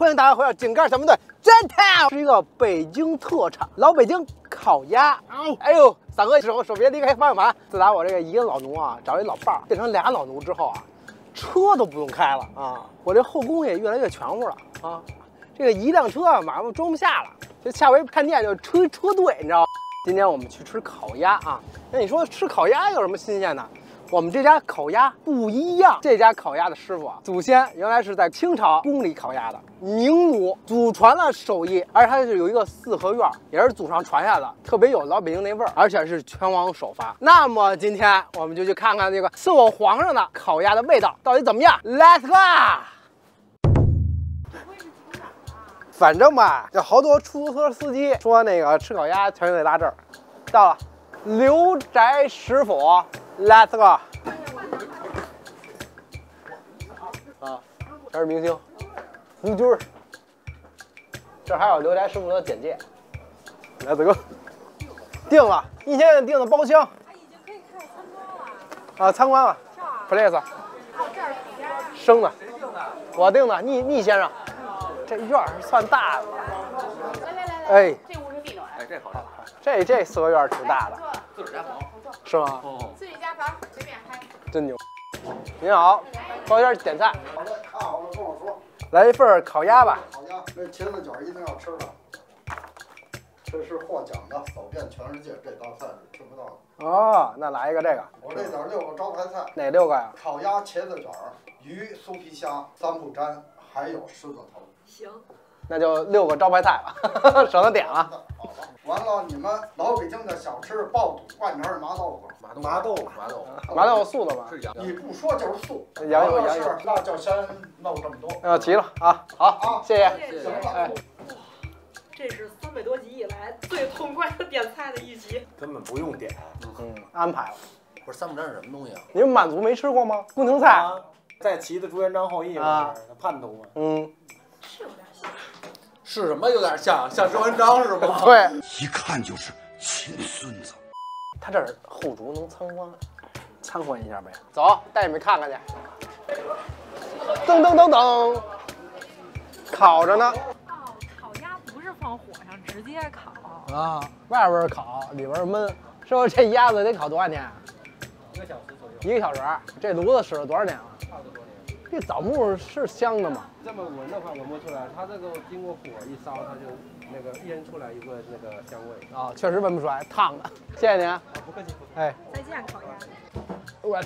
欢迎大家回到井盖小分队。真太是一个北京特产，老北京烤鸭。哎呦，三哥手手别离开方向盘。自打我这个一个老奴啊找一老伴儿，变成俩老奴之后啊，车都不用开了啊，我这后宫也越来越全乎了啊。这个一辆车啊，马上装不下了，就下回看店就车车队，你知道吗？今天我们去吃烤鸭啊，那你说吃烤鸭有什么新鲜的？我们这家烤鸭不一样，这家烤鸭的师傅啊，祖先原来是在清朝宫里烤鸭的名炉，祖传了手艺，而且它是有一个四合院，也是祖上传下的，特别有老北京那味儿，而且是全网首发。那么今天我们就去看看这个伺候皇上的烤鸭的味道到底怎么样，Let's go！反正吧，有好多出租车司机说那个吃烤鸭全得拉这儿。到了，刘宅食府，Let's go！啊，全是明星，胡军儿，这还有刘宅师傅的简介，Let's go！定了，一天订的包厢。他已经可以开始参观了。啊，参观了？，Place 生的，我定的，逆逆先生，这院儿算大的，来来来来，哎，这好吃，这这四合院挺大的，自个儿家房。是吗？哦，自己家房随便开。真牛！您好，包间点菜，好的，看好了跟我说。来一份烤鸭吧。烤鸭，那茄子卷一定要吃的，这是获奖的，走遍全世界，这道菜是吃不到的。哦，那来一个这个，我这点儿六个招牌菜：哪六个呀？烤鸭、茄子卷儿、鱼、酥皮虾、三不沾，还有狮子头。行，那就六个招牌菜吧，省得点了。好了，完了，你们老北京的小吃爆肚、灌肠、麻豆腐。麻豆腐，麻豆腐麻豆腐素的吗？是羊你不说就是素。羊有完了羊有是那就先弄这么多。那齐了啊！好，啊，谢谢。这行了，这是三百多集以来最痛快的点菜的一集。根本不用点。嗯，安排了。不是三不沾是什么东西啊？你们满族没吃过吗？宫廷菜。啊，在齐的朱元璋后裔啊嘛，是叛徒嘛。嗯。是什么有点像像周文章是吗？对，一看就是亲孙子。他这儿后厨能参观，参观一下呗。走，带你们看看去。噔噔噔噔，烤着呢。哦，烤鸭不是放火上直接烤。啊，外边烤，里边儿焖，是不是这鸭子得烤多少天？一个小时左右，一个小时。这炉子使了多少年了？差不多年。这枣木是香的吗？这么闻的话，闻不出来。它这个经过火一烧，它就那个烟出来一个那个香味。啊，确实闻不出来，烫的。谢谢您。啊，不客气，不客气。哎，再见，烤鸭。我。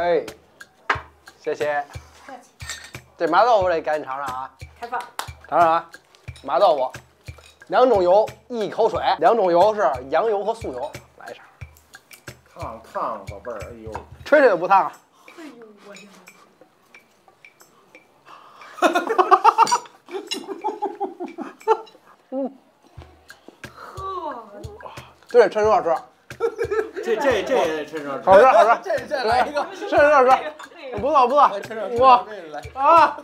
哎，谢谢。这麻豆腐得赶紧尝尝啊！开放。尝尝啊，麻豆腐，两种油，一口水，两种油是羊油和素油。烫烫，宝贝儿，哎呦，吹吹都不烫啊。哎呦，我天！呵，就得趁热吃，这这这也得趁热吃。好吃好吃，这这来一个，趁热吃，那个不错不错趁热吃，哇这个来，啊！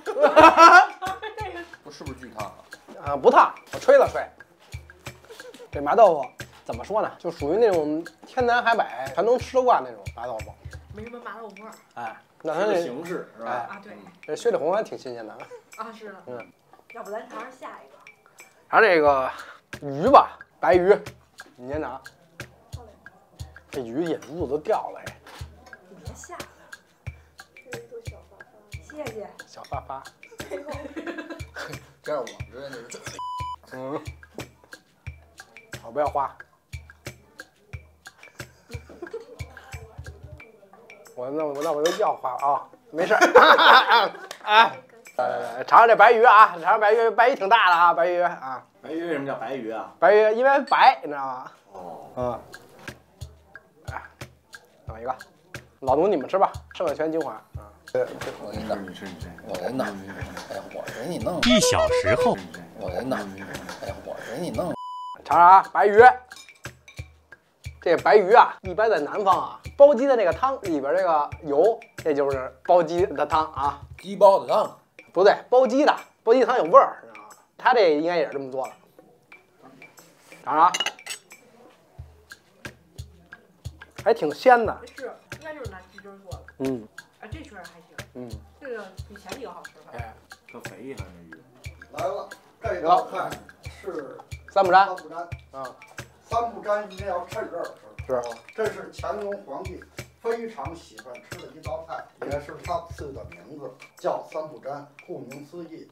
我是不是巨烫啊？啊，不烫，我吹了吹。给麻豆腐怎么说呢？就属于那种天南海北全能吃得惯那种麻豆腐。没什么麻豆味儿哎，那它它的这形式是吧？哎，啊，对，这血里红还挺新鲜的。啊是。嗯。要不咱尝尝下一个？尝这个鱼吧，白鱼，你先尝。这鱼眼珠子都掉了哎，你别吓了。谢谢。小发发。这样我直接就是这，嗯，我不要花。我那我那我就要花啊，没事儿。哎，呃，尝尝这白鱼啊，尝尝白鱼，白鱼挺大的啊，白鱼啊，白鱼为什么叫白鱼啊？白鱼因为白，你知道吗？哦，嗯。哎，弄一个，老奴你们吃吧，剩下全精华啊。我给你弄，你吃你吃。我给你弄，哎呀，我给你弄，一小时后，我给你弄，哎呀，我给你弄，尝尝啊，白鱼。这个白鱼啊，一般在南方啊，煲鸡的那个汤里边这个油，这就是煲鸡的汤啊。鸡煲子汤，不对，煲鸡的，煲鸡汤有味儿，知道吗？他这应该也是这么做的。尝尝，还挺鲜的。是，应该就是拿鸡汁做的。嗯啊，这确实还行。嗯，这个比前几个好吃吧？哎，可肥一看这鱼。来了，这道菜是三不沾三不沾。啊，三不沾一定要趁热吃。是，这是乾隆皇帝非常喜欢吃的一道菜，也是他赐的名字，叫三不沾。顾名思义，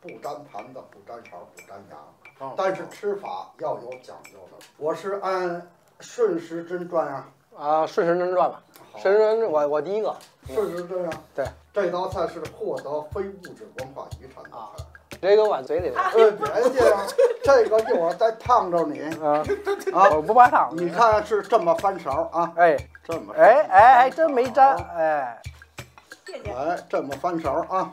不沾盘子，不沾勺，不沾牙。哦但是吃法要有讲究的。我是按顺时针转呀、啊，顺时针转吧，好顺时针我我第一个，顺时针呀、对，这道菜是获得非物质文化遗产的菜。这个往嘴里了。呃，别介呀，这个一会儿再烫着你。啊啊我不怕烫。你，看是这么翻勺啊，哎这么哎哎，还真没粘，哎，谢谢。哎，这么翻勺啊，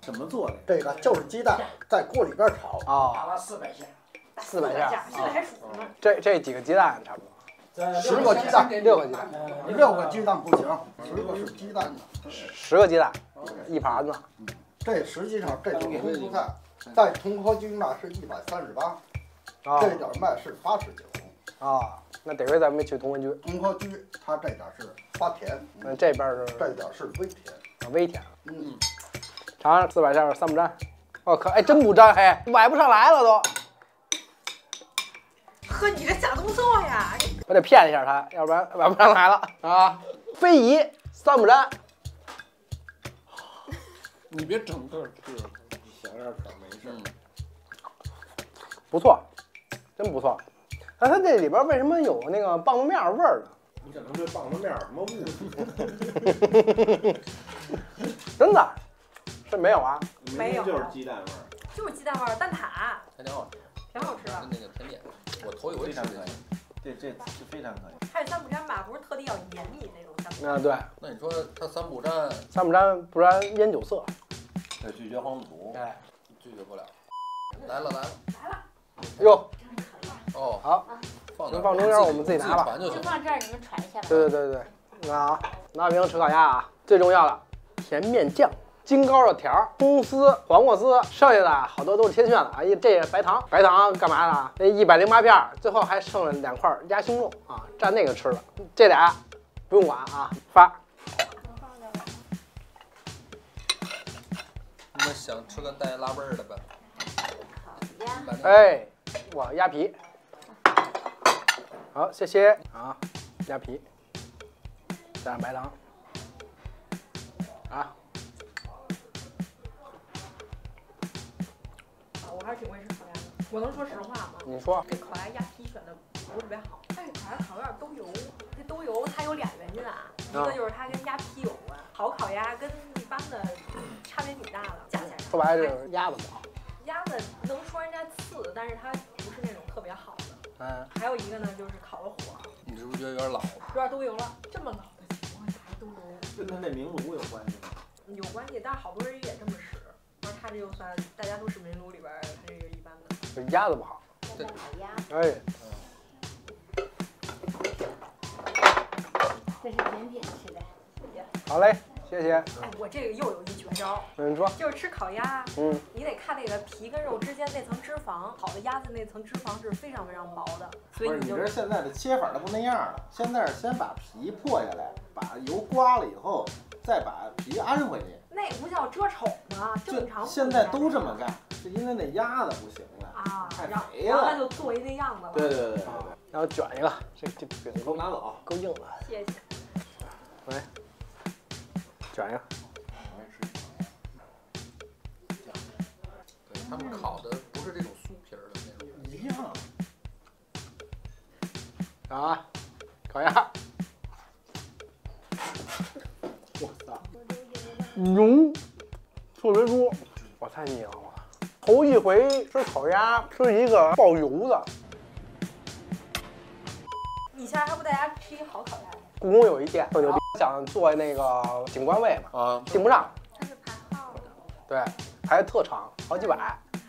怎么做的？这个就是鸡蛋在锅里边炒，啊，打了四百下。四百下，现在还数呢。这这几个鸡蛋差不多，十个鸡蛋，六个鸡蛋，六个鸡蛋不行，十个是鸡蛋的。十个鸡蛋，一盘子，这实际上这种通蔬菜，在同和居那是一百三十八，啊这点卖是八十九。啊，那得亏咱没去同文居，同和居它这点是发甜，那这边是这点是微甜。微甜，嗯，尝尝四百下三不沾，我靠，哎，真不沾，嘿，崴不上来了都，呵，你这假动作呀？我得骗一下他，要不然崴不上来了啊。非遗三不沾，你别整个吃，小点可没事。嗯，不错，真不错。那它这里边为什么有那个棒子面味儿呢？你可能对棒子面儿什么误解？真的，是没有啊？没有就是鸡蛋味儿。就是鸡蛋味儿蛋挞，还挺好吃，挺好吃的。那个甜点，我头一回吃这个。这这这非常可以。还有三不沾吧，不是特地要严你那种三不沾。啊，对，那你说它三不沾，三不沾不然烟酒色。对拒绝黄土。哎，拒绝不了。来了来了来了，哟，哦，好，放能放中间我们自己拿吧就放这儿，你们传一下吧。对对对对，那好，拿瓶吃烤鸭啊，最重要的甜面酱。京糕的条儿、葱丝、黄瓜丝，剩下的好多都是天炫的啊！一这是白糖，白糖干嘛的？那一百零八片，最后还剩了两块鸭胸肉啊，蘸那个吃了。这俩不用管啊，发。你们想吃个带辣味儿的吧？哎，我鸭皮，好，谢谢啊，鸭皮，加上白糖，啊，还是挺会吃烤鸭的。我能说实话吗？你说这烤鸭鸭皮选的不是特别好，但是烤鸭好像有点兜油。这兜油它有俩原因啊，一个就是它跟鸭皮有关。好烤鸭跟一般的差别挺大的，价钱。说白了就是鸭子不好，鸭子能说人家次，但是它不是那种特别好的。嗯，还有一个呢，就是烤的火你是不是觉得有点老？有点兜油了。这么老的情况下还兜油，跟他那名炉有关系吗？有关系，但是好多人也这么使。这就算大家都是民炉里边儿，它这个一般的。就是鸭子不好，鸭蛋烤鸭，哎，这是甜品吃的。好嘞，谢谢。哎，我这个又有一绝招，嗯，你说，就是吃烤鸭，嗯，你得看那个皮跟肉之间那层脂肪，好的鸭子那层脂肪是非常非常薄的，所以不是，你就这现在的切法都不那样了。现在是先把皮破下来，把油刮了以后，再把皮安回去。那不叫遮丑吗？正常现在都这么干，是因为那鸭子不行了。啊，太肥然后它了。就做一那样子了。对对对对对，然后卷一个，这这饼给我拿走。够硬了，谢谢。卷一个，对他们烤的不是这种酥皮儿的那种。一样。啊，烤鸭，油特别多，我太腻了我。头一回吃烤鸭，吃一个爆油的。你下次还不带大家吃一好烤鸭？故宫有一店特牛逼，想做那个景观位嘛，啊，订不上，它是排号的。对，排特长，好几百。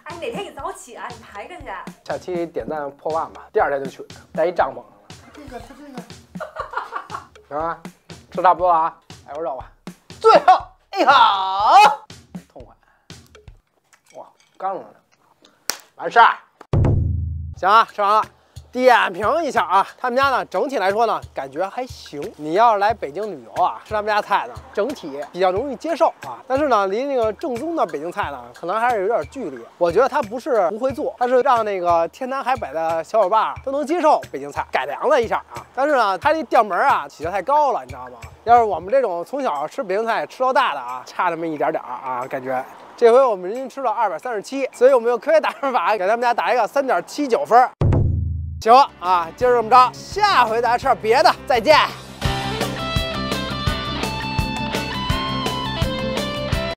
哎，哪天你早起啊，你排个去。下期点赞破万吧，第二天就去，带一帐篷这个吃这个，上了，啊，吃差不多了啊，来块肉吧，最后你好，痛快，哇，干了，完事儿，行啊，吃完了，点评一下啊，他们家呢整体来说呢感觉还行。你要是来北京旅游啊，吃他们家菜呢，整体比较容易接受啊。但是呢，离那个正宗的北京菜呢，可能还是有点距离。我觉得他不是不会做，他是让那个天南海北的小伙伴都能接受北京菜，改良了一下啊。但是呢，他这调门啊起得太高了，你知道吗？要是我们这种从小吃北京菜吃到大的啊，差那么一点点儿啊，感觉。这回我们人均吃了二百三十七，所以我们用科学打分法给他们家打一个三点七九分。行啊，今儿这么着，下回咱吃点别的，再见。